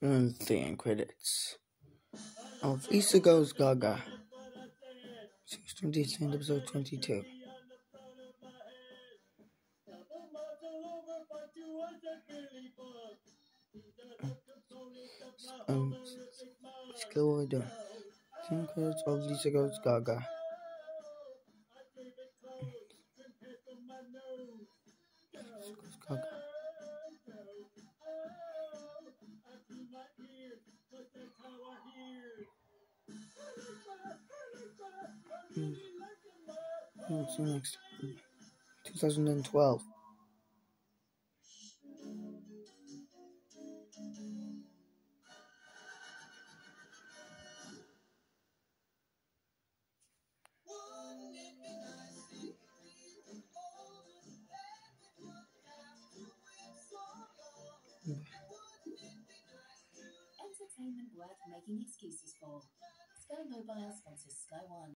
And the end credits of Lisa Goes Gaga. Season 20, episode 22. Um, skill order. Ten credits of Lisa Goes Gaga. Lisa Goes Gaga. Hmm. What's the next? 2012. Entertainment worth making excuses for. Sky Mobile sponsors Sky One.